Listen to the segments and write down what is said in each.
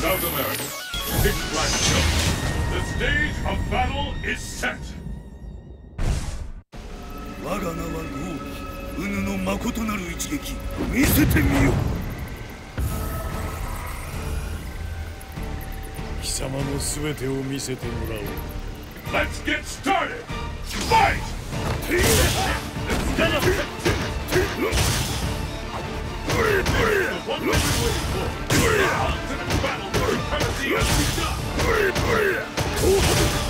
South America, Big Black Joe. The stage of battle is set. 我が名は豪輝うぬの誠なる一撃見せてみよ貴様の全てを見せてもらおう Let's get started. Fight! 追い越えや!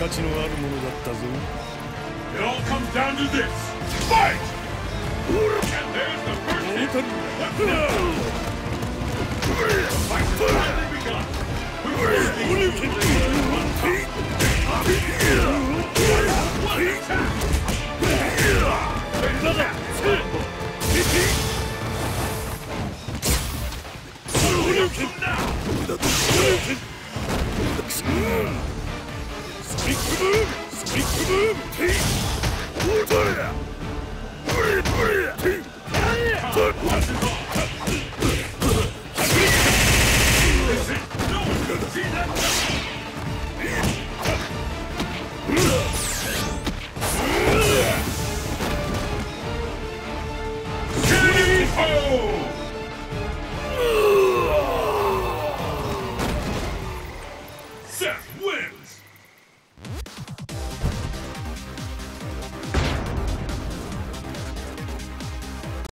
価値のあるものだったぞ It all comes down to this. Fight! And there's the first hit. The fight has finally begun. We're ready. One fight. One attack. Another now. スピックムーブスピックムーブテイオーダーブリブリテイ Watch